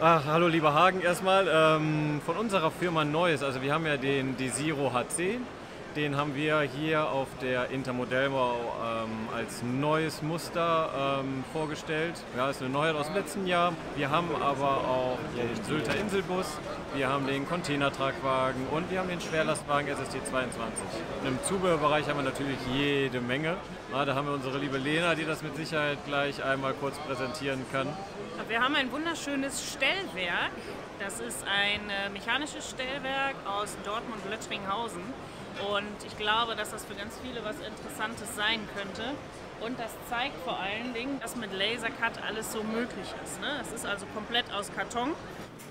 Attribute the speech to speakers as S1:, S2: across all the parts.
S1: Ach, hallo lieber Hagen erstmal. Ähm, von unserer Firma Neues, also wir haben ja den Desiro HC, den haben wir hier auf der Intermodellbau ähm, als neues Muster ähm, vorgestellt. Ja, ist eine Neuheit aus dem letzten Jahr. Wir haben aber auch den Sylter Inselbus, wir haben den Containertragwagen und wir haben den Schwerlastwagen SST 22. Im Zubehörbereich haben wir natürlich jede Menge. Ja, da haben wir unsere liebe Lena, die das mit Sicherheit gleich einmal kurz präsentieren kann.
S2: Wir haben ein wunderschönes Stellwerk. Das ist ein äh, mechanisches Stellwerk aus Dortmund-Löttringhausen. Und ich glaube, dass das für ganz viele was Interessantes sein könnte. Und das zeigt vor allen Dingen, dass mit Lasercut alles so möglich ist. Ne? Es ist also komplett aus Karton.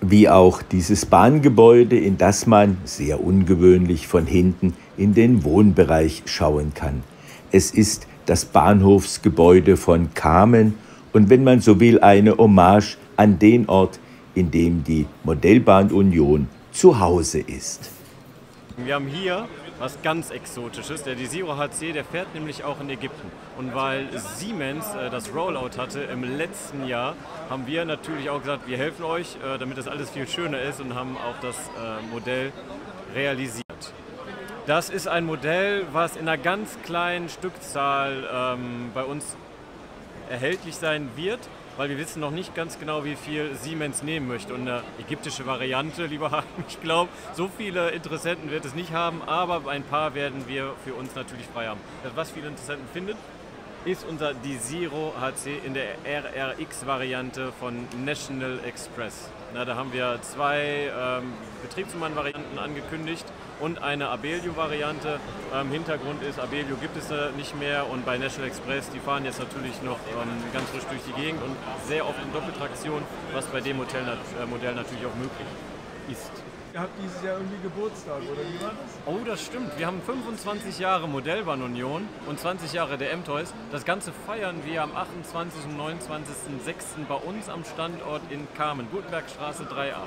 S3: Wie auch dieses Bahngebäude, in das man, sehr ungewöhnlich, von hinten in den Wohnbereich schauen kann. Es ist das Bahnhofsgebäude von Kamen und wenn man so will, eine Hommage an den Ort, in dem die Modellbahnunion zu Hause ist.
S1: Wir haben hier was ganz Exotisches. Der Desiro HC, der fährt nämlich auch in Ägypten. Und weil Siemens äh, das Rollout hatte im letzten Jahr, haben wir natürlich auch gesagt, wir helfen euch, äh, damit das alles viel schöner ist und haben auch das äh, Modell realisiert. Das ist ein Modell, was in einer ganz kleinen Stückzahl ähm, bei uns erhältlich sein wird weil wir wissen noch nicht ganz genau, wie viel Siemens nehmen möchte. Und eine ägyptische Variante, lieber Hagen, ich glaube, so viele Interessenten wird es nicht haben, aber ein paar werden wir für uns natürlich frei haben. Was viele Interessenten finden, ist unser Desiro HC in der RRX-Variante von National Express. Na, da haben wir zwei ähm, Betriebsnummern-Varianten angekündigt und eine Abellio-Variante. Ähm, Hintergrund ist, Abellio gibt es äh, nicht mehr und bei National Express, die fahren jetzt natürlich noch ähm, ganz frisch durch die Gegend und sehr oft in Doppeltraktion, was bei dem Modell, äh, Modell natürlich auch möglich ist
S4: ihr habt dieses Jahr irgendwie Geburtstag, oder wie war das?
S1: Oh, das stimmt. Wir haben 25 Jahre Modellbahnunion und 20 Jahre der M-Toys. Das Ganze feiern wir am 28. und 29.06. bei uns am Standort in Kamen, Gutenbergstraße 3a.